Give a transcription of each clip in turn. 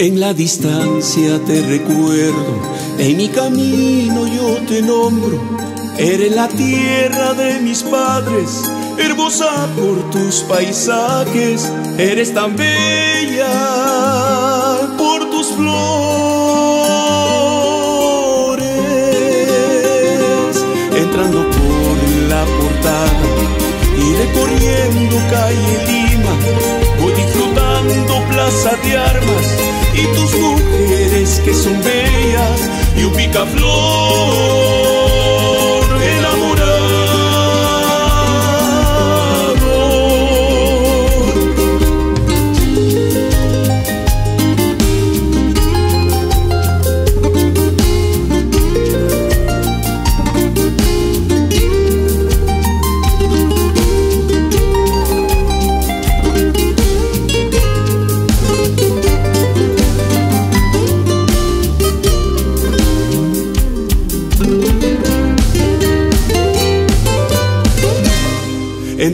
En la distancia te recuerdo, en mi camino yo te nombro. Eres la tierra de mis padres, hermosa por tus paisajes. Eres tan bella por tus flores. Entrando por la portada y recorriendo calle Lima, voy disfrutando plaza de armas y tus mujeres que son bellas y un picaflor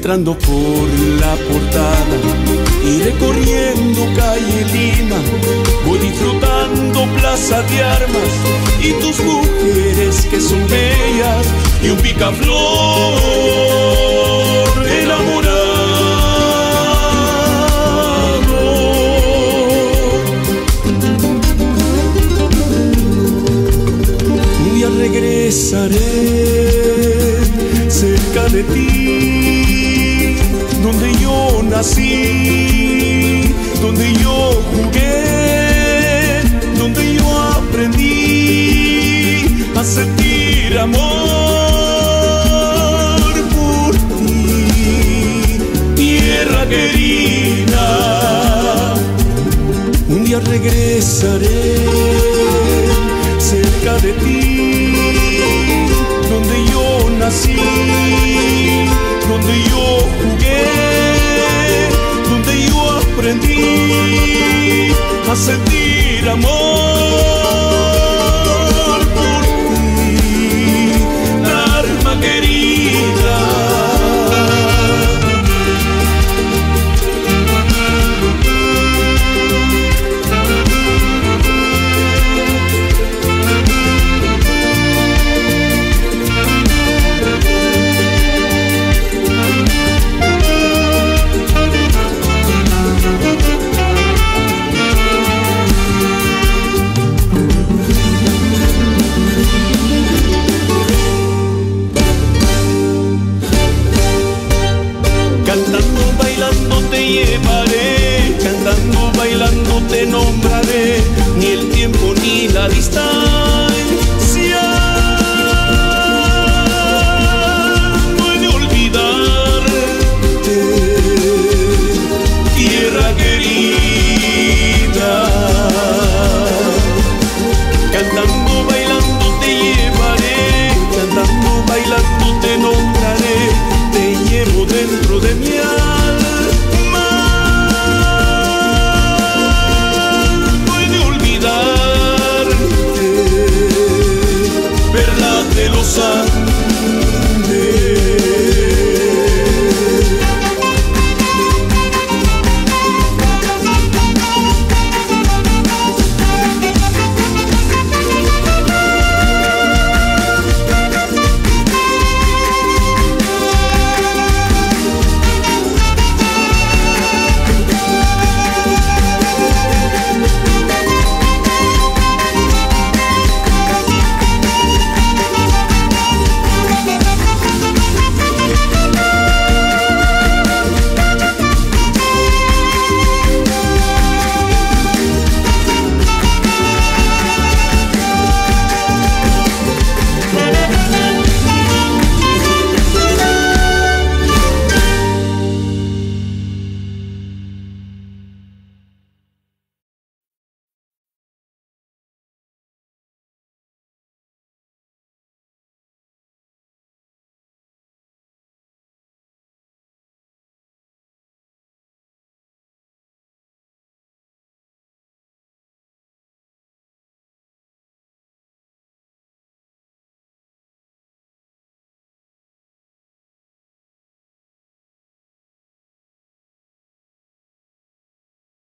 entrando por la portada y recorriendo calle Lima, voy disfrutando plaza de armas y tus mujeres que son bellas y un picaflor donde yo jugué, donde yo aprendí a sentir amor por ti, tierra querida. Un día regresaré aprendí a sentir amor. love.